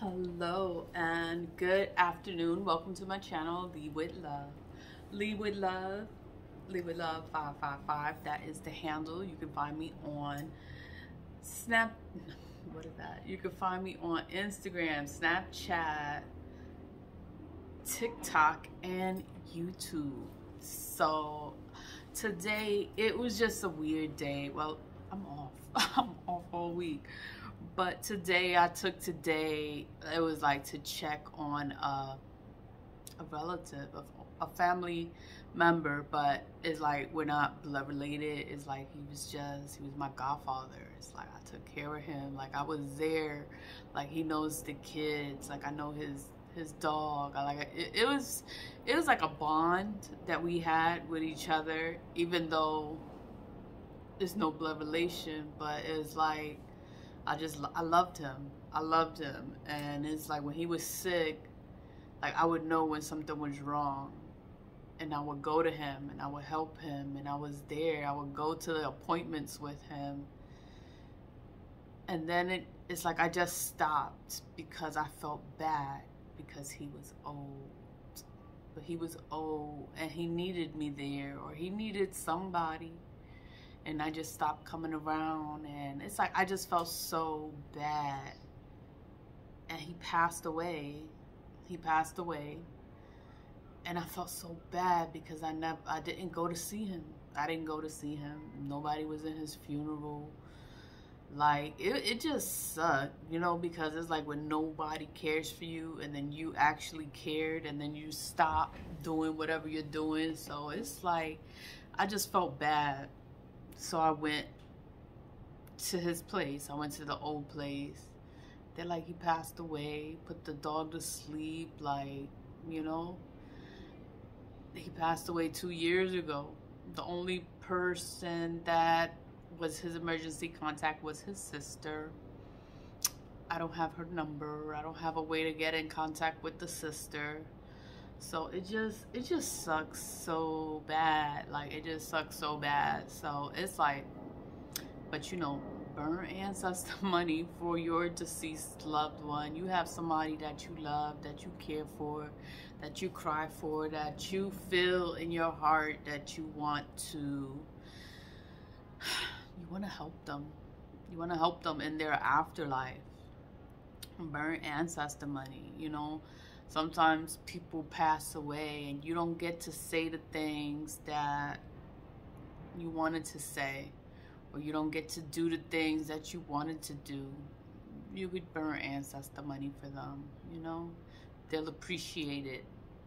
Hello and good afternoon. Welcome to my channel, Lead with Love. Lead with Love, Lead with Love 555. That is the handle. You can find me on Snap. What is that? You can find me on Instagram, Snapchat, TikTok, and YouTube. So today it was just a weird day. Well, I'm off. I'm off all week but today I took today it was like to check on a, a relative of a family member but it's like we're not blood related. It's like he was just he was my godfather. It's like I took care of him. Like I was there. Like he knows the kids. Like I know his his dog. I like it, it was it was like a bond that we had with each other even though there's no blood relation. But it's like I just I loved him. I loved him, and it's like when he was sick, like I would know when something was wrong, and I would go to him and I would help him, and I was there. I would go to the appointments with him, and then it, it's like I just stopped because I felt bad because he was old. But he was old and he needed me there or he needed somebody and I just stopped coming around and it's like I just felt so bad. And he passed away. He passed away. And I felt so bad because I never I didn't go to see him. I didn't go to see him. Nobody was in his funeral. Like it, it just sucked you know because it's like when nobody cares for you and then you actually cared and then you stop doing whatever you're doing. So it's like I just felt bad so I went to his place. I went to the old place. They're like, he passed away, put the dog to sleep, like, you know. He passed away two years ago. The only person that was his emergency contact was his sister. I don't have her number. I don't have a way to get in contact with the sister so it just it just sucks so bad. Like it just sucks so bad. So it's like but you know burn ancestor money for your deceased loved one. You have somebody that you love that you care for that you cry for that you feel in your heart that you want to you want to help them. You want to help them in their afterlife. Burn ancestor money you know sometimes people pass away and you don't get to say the things that you wanted to say or you don't get to do the things that you wanted to do you could burn ancestor money for them you know? They'll appreciate it.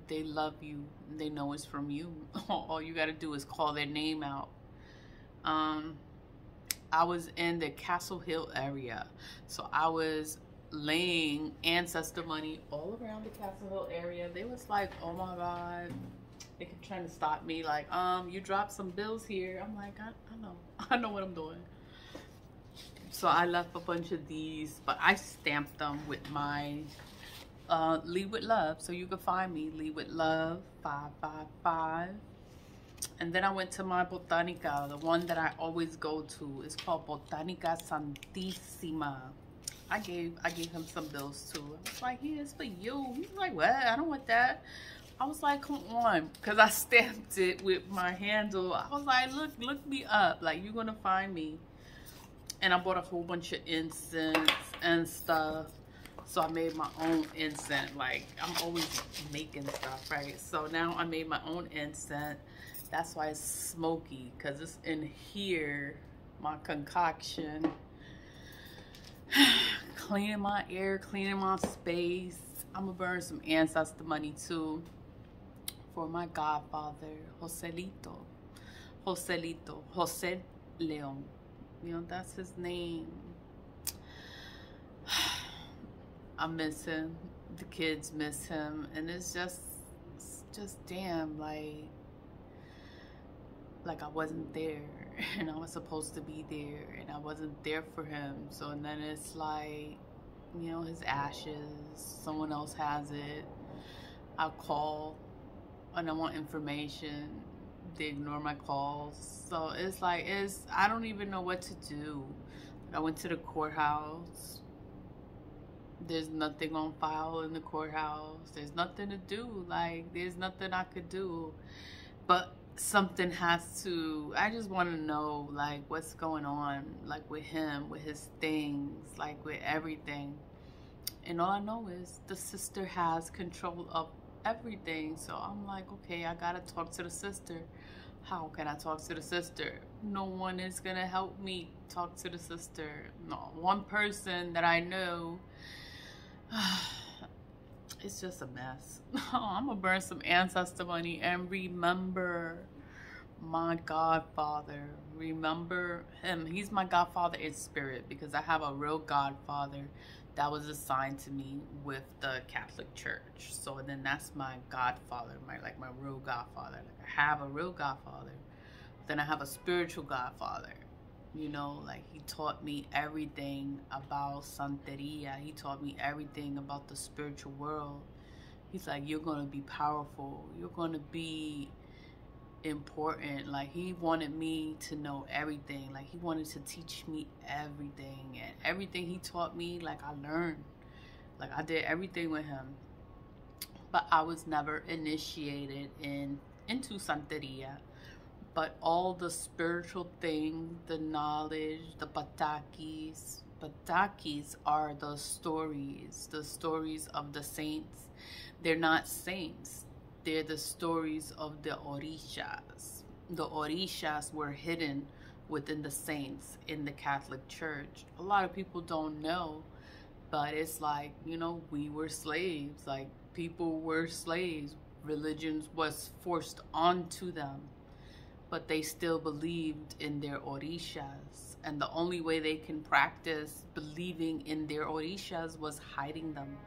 They love you. They know it's from you. All you got to do is call their name out. Um i was in the castle hill area. So i was laying ancestor money all around the Castle Hill area. They was like, oh my God. They kept trying to stop me like, um, you dropped some bills here. I'm like, I, I know. I know what I'm doing. So I left a bunch of these, but I stamped them with my uh, Lead with Love. So you can find me, Lead with Love 555. And then I went to my Botanica, the one that I always go to. It's called Botanica Santissima. I gave I gave him some bills too. I was like, here's for you. He's like, what? I don't want that. I was like, come on. Because I stamped it with my handle. I was like, look, look me up. Like, you're going to find me. And I bought a whole bunch of incense and stuff. So I made my own incense. Like, I'm always making stuff, right? So now I made my own incense. That's why it's smoky. Because it's in here, my concoction cleaning my air, cleaning my space. I'm gonna burn some ancestor money too for my godfather, Joselito. Joselito, Jose Leon. You know, that's his name. I miss him. The kids miss him. And it's just, it's just damn, like, like I wasn't there and I was supposed to be there and I wasn't there for him. So and then it's like, you know, his ashes, someone else has it. I'll call and I want information. They ignore my calls. So it's like it's I don't even know what to do. I went to the courthouse there's nothing on file in the courthouse. There's nothing to do. Like, there's nothing I could do. But something has to, I just want to know, like, what's going on, like, with him, with his things, like, with everything. And all I know is the sister has control of everything. So I'm like, okay, I got to talk to the sister. How can I talk to the sister? No one is to help me talk to the sister. No, one person that I know it's just a mess. Oh, I'm gonna burn some ancestor money and remember my godfather. Remember him. He's my godfather in spirit because I have a real godfather that was assigned to me with the Catholic Church. So then that's my godfather, my like my real godfather. Like I have a real godfather. Then I have a spiritual godfather you know like he taught me everything about santeria. He taught me everything about the spiritual world. He's like you're gonna be powerful. You're gonna be important. Like he wanted me to know everything. Like he wanted to teach me everything. And everything he taught me like i learned. Like i did everything with him. But i was never initiated in into santeria but all the spiritual thing, the knowledge, the patakis, patakis are the stories, the stories of the saints. They're not saints. They're the stories of the orishas. The orishas were hidden within the saints in the Catholic Church. A lot of people don't know, but it's like, you know, we were slaves. Like people were slaves. Religions was forced onto them but they still believed in their orishas. And the only way they can practice believing in their orishas was hiding them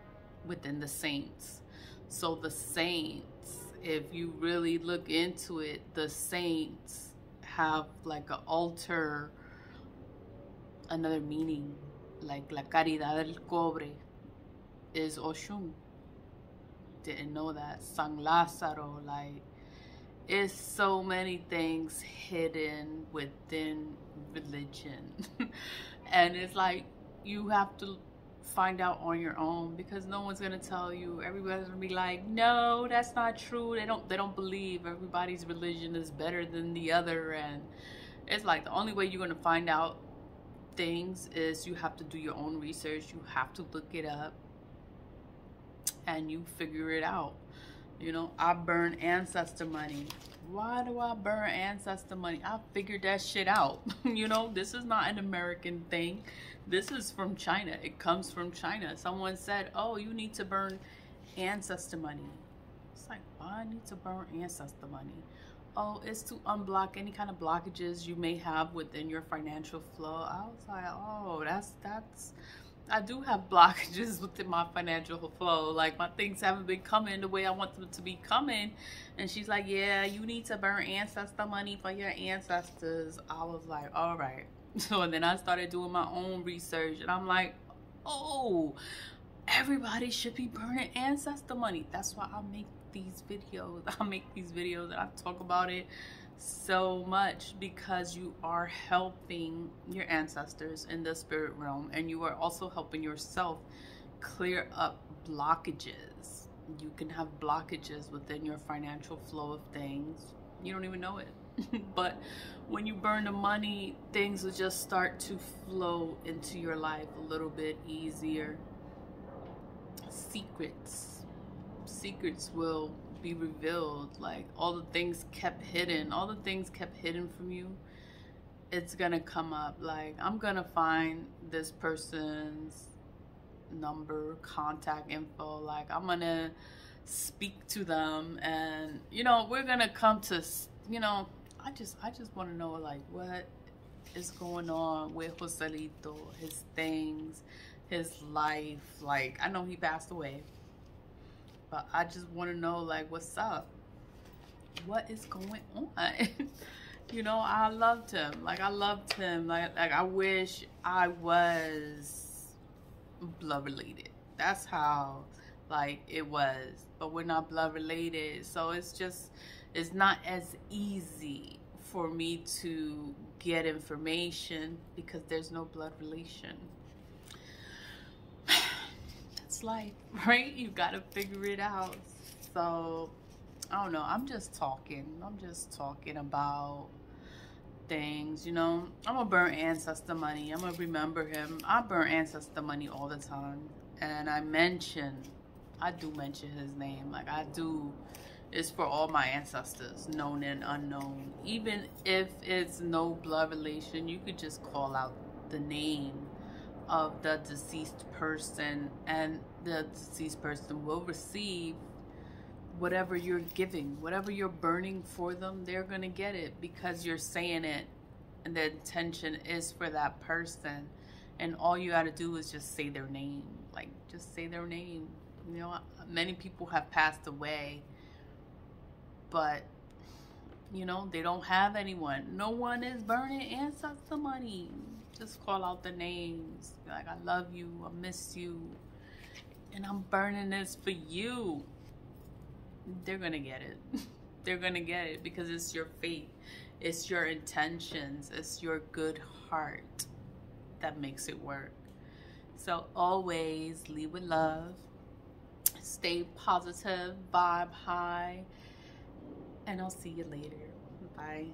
within the saints. So the saints, if you really look into it, the saints have like an altar, another meaning, like la caridad del cobre is Oshun. Didn't know that. San Lázaro, like is so many things hidden within religion. and it's like you have to find out on your own because no one's gonna tell you. Everybody's gonna be like, no, that's not true. They don't they don't believe everybody's religion is better than the other and it's like the only way you're gonna find out things is you have to do your own research, you have to look it up and you figure it out. You know, I burn ancestor money. Why do I burn ancestor money? I figured that shit out. you know, this is not an American thing. This is from China. It comes from China. Someone said, oh, you need to burn ancestor money. It's like, why I need to burn ancestor money? Oh, it's to unblock any kind of blockages you may have within your financial flow. I was like, oh, that's, that's, I do have blockages within my financial flow. Like my things haven't been coming the way I want them to be coming. And she's like, yeah, you need to burn ancestor money for your ancestors. I was like, all right. So and then I started doing my own research and I'm like, oh, everybody should be burning ancestor money. That's why I make these videos. I make these videos and I talk about it so much because you are helping your ancestors in the spirit realm and you are also helping yourself clear up blockages. You can have blockages within your financial flow of things. You don't even know it. but when you burn the money, things will just start to flow into your life a little bit easier. Secrets. Secrets will be revealed like all the things kept hidden all the things kept hidden from you it's gonna come up. Like i'm gonna find this person's number contact info like i'm gonna speak to them and you know we're gonna come to you know i just i just want to know like what is going on with joselito his things his life like i know he passed away but I just want to know like what's up? What is going on? You know I loved him. Like I loved him. Like like I wish I was blood related that's how like it was. But we're not blood related so it's just it's not as easy for me to get information because there's no blood relation life, right? You got to figure it out. So, I don't know. I'm just talking. I'm just talking about things, you know. I'm gonna burn ancestor money. I'm gonna remember him. I burn ancestor money all the time. And I mention, I do mention his name. Like I do, it's for all my ancestors, known and unknown. Even if it's no blood relation, you could just call out the name of the deceased person and the deceased person will receive whatever you're giving, whatever you're burning for them, they're going to get it because you're saying it and the intention is for that person. And all you got to do is just say their name. Like, just say their name. You know, many people have passed away, but, you know, they don't have anyone. No one is burning ancestor money. Just call out the names. Be like, I love you. I miss you. And I'm burning this for you they're gonna get it. they're gonna get it because it's your faith, it's your intentions, it's your good heart that makes it work. So always lead with love, stay positive, vibe high, and I'll see you later. Bye.